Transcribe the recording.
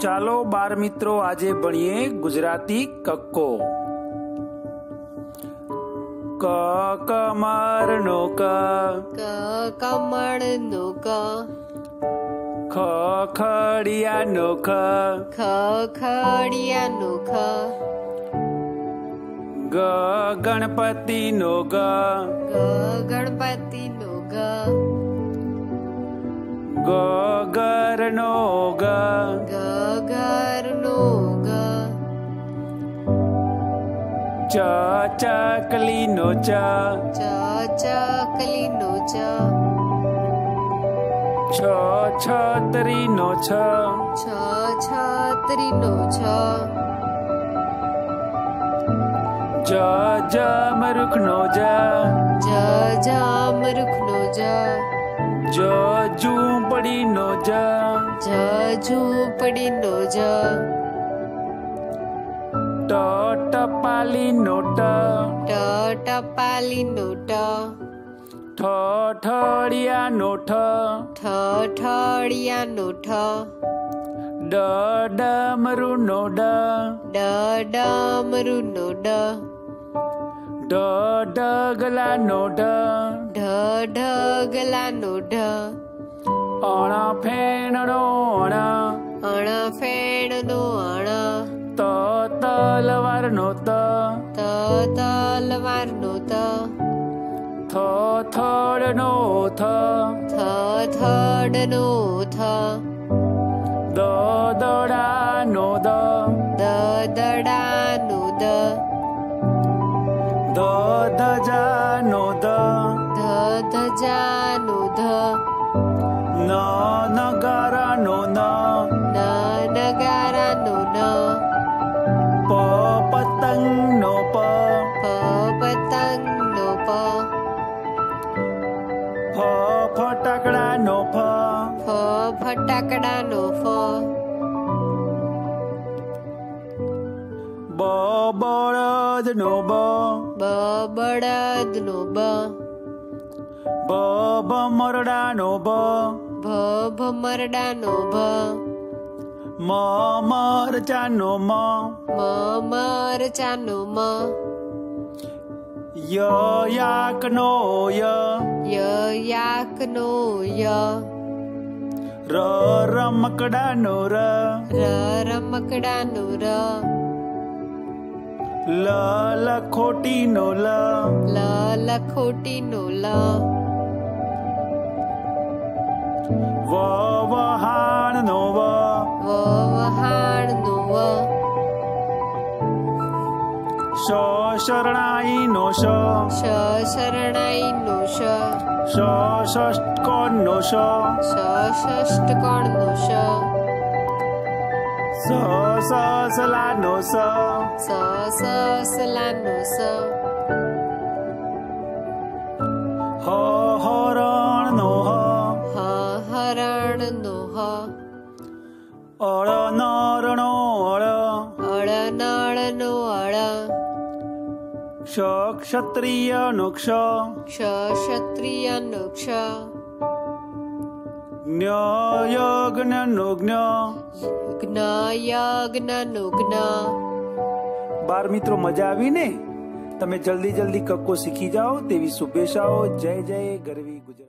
ચાલો બાર મિત્રો આજે ભણીએ ગુજરાતી કક્કો ક કમર નો ક ક કમળ નો ક ખ ખડિયા નો ખ ખ ખડિયા નો ખ ગ ગણપતિ નો ગ ગ ગણપતિ નો ગ गगर्णोगा गगर्णोगा चाचा कलिनोचा चाचा कलिनोचा छ छ त्रिनो छ छ छ ज ज मरुखनो जा। ज जा मरुखनो जा। जो जूम જ જમરૂખ નો જ જ જામરુખ નો જ જ ઝૂંપડી નો જ જ ઝૂંપડી નો જ ટ ટપાલી નો ટ ટ ટપાલી નો ટ ઠ ઠડિયા નો ઠ ઠ ઠડિયા નો ઠ ડ ડમરુ નો ડ ડ ડમરુ નો ડ ઢ ઢગલા નો ઢ ઢ ઢગલા નો ઢ Ora pen ora Ora pen ora Ta ta lavarno ta Ta ta lavarno ta Tha tha no tha Tha tha no tha Da da da no da Da da da no da Da da ja no da Da da ja na nagara no na na nagara no na pa patang no pa pa patang no pa pa phataकडा no pa pa phataकडा no pa ba barad no ba ba barad no ba ba ba morada no ba નો ભ મ મરચા નો મ મ મરચા નો મ ય yak નો ય ય yak નો ય ર રમકડા નો ર ર રમકડા નો ર લ લખોટી નો લ લ લખોટી નો લ वाहा शरणायि नोषरणायि नोष। षष्टोष षष्टो स सलानो स નળ નો અળ ક્ષ ક્ષત્રિય નો ક્ષ ક્ષ ક્ષત્રિય નો ક્ષ જ્ઞ યજ્ઞ નો જ્ઞ જ્ઞ યજ્ઞ નો જ્ઞ બાર મિત્રો મજા આવી ને તમે જલ્દી જલ્દી કક્કો શીખી જાઓ તેવી શુભેચ્છાઓ જય જય ગરવી ગુજરાત